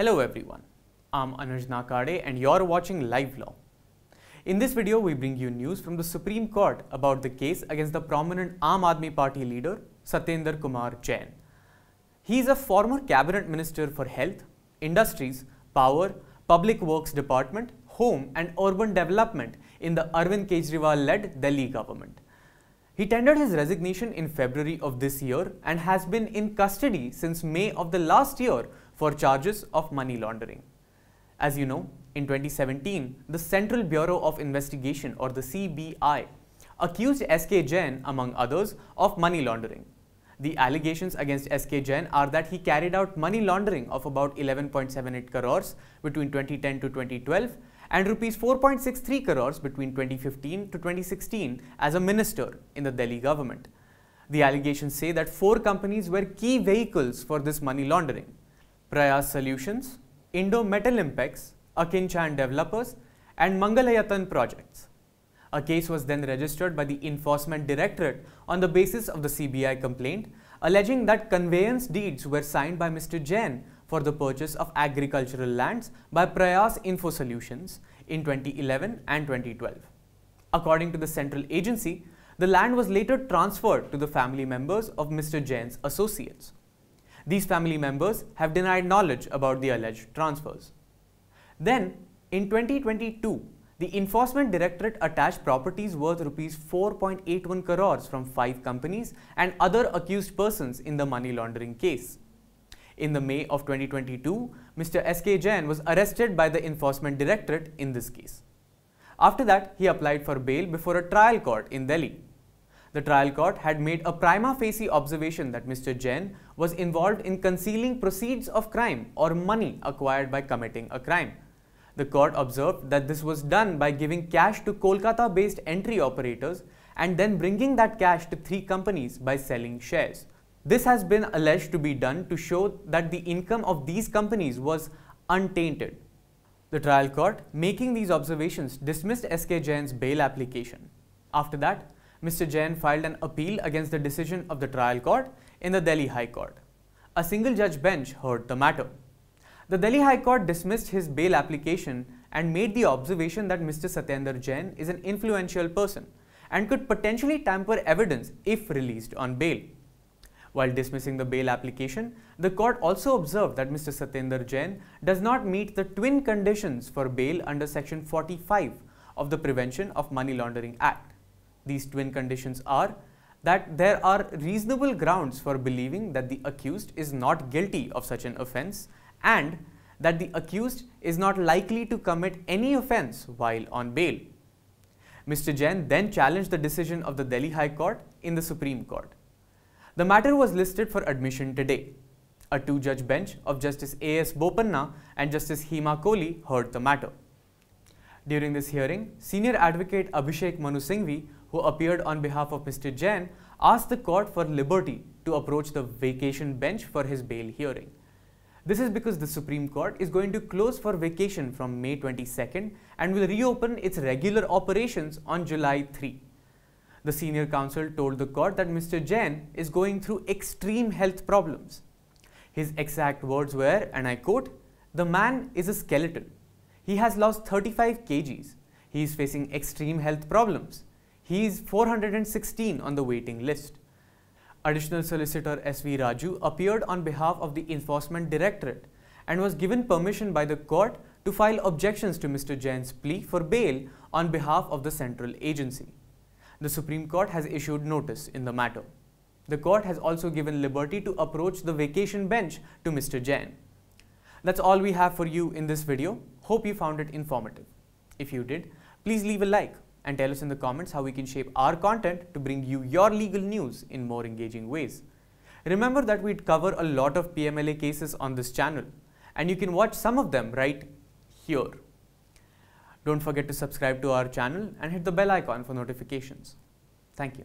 Hello everyone, I'm Anuj Nakade and you're watching Live Law. In this video, we bring you news from the Supreme Court about the case against the prominent Aam Aadmi Party leader Satyendar Kumar Jain. He is a former cabinet minister for health, industries, power, public works department, home and urban development in the Arvind Kejriwal-led Delhi government. He tendered his resignation in February of this year and has been in custody since May of the last year for charges of money laundering. As you know, in 2017, the Central Bureau of Investigation or the CBI accused SK Jain, among others, of money laundering. The allegations against SK Jain are that he carried out money laundering of about 11.78 crores between 2010 to 2012 and rupees 4.63 crores between 2015 to 2016 as a minister in the Delhi government. The allegations say that four companies were key vehicles for this money laundering. Prayas Solutions, Indo Metal Impex, Akinchan Developers and Mangalayatan Projects. A case was then registered by the Enforcement Directorate on the basis of the CBI complaint alleging that conveyance deeds were signed by Mr. Jain for the purchase of agricultural lands by Prayas Info Solutions in 2011 and 2012. According to the central agency, the land was later transferred to the family members of Mr. Jain's associates. These family members have denied knowledge about the alleged transfers. Then, in 2022, the Enforcement Directorate attached properties worth rupees 4.81 crores from five companies and other accused persons in the money laundering case. In the May of 2022, Mr. S.K. Jain was arrested by the Enforcement Directorate in this case. After that, he applied for bail before a trial court in Delhi. The trial court had made a prima facie observation that Mr. Jain was involved in concealing proceeds of crime or money acquired by committing a crime. The court observed that this was done by giving cash to Kolkata based entry operators and then bringing that cash to three companies by selling shares. This has been alleged to be done to show that the income of these companies was untainted. The trial court, making these observations, dismissed SK Jain's bail application. After that, Mr. Jain filed an appeal against the decision of the trial court in the Delhi High Court. A single judge bench heard the matter. The Delhi High Court dismissed his bail application and made the observation that Mr. Satyendar Jain is an influential person and could potentially tamper evidence if released on bail. While dismissing the bail application, the court also observed that Mr. Satyendar Jain does not meet the twin conditions for bail under Section 45 of the Prevention of Money Laundering Act. These twin conditions are that there are reasonable grounds for believing that the accused is not guilty of such an offence and that the accused is not likely to commit any offence while on bail. Mr. Jain then challenged the decision of the Delhi High Court in the Supreme Court. The matter was listed for admission today. A two-judge bench of Justice A.S. Bopanna and Justice Hema Kohli heard the matter. During this hearing, senior advocate Abhishek Manu Singhvi who appeared on behalf of Mr. Jain, asked the court for liberty to approach the vacation bench for his bail hearing. This is because the Supreme Court is going to close for vacation from May 22nd and will reopen its regular operations on July 3. The senior counsel told the court that Mr. Jain is going through extreme health problems. His exact words were, and I quote, the man is a skeleton. He has lost 35 kgs. He is facing extreme health problems. He is 416 on the waiting list. Additional Solicitor S.V. Raju appeared on behalf of the Enforcement Directorate and was given permission by the court to file objections to Mr. Jain's plea for bail on behalf of the central agency. The Supreme Court has issued notice in the matter. The court has also given liberty to approach the vacation bench to Mr. Jain. That's all we have for you in this video. Hope you found it informative. If you did, please leave a like and tell us in the comments how we can shape our content to bring you your legal news in more engaging ways. Remember that we cover a lot of PMLA cases on this channel and you can watch some of them right here. Don't forget to subscribe to our channel and hit the bell icon for notifications. Thank you.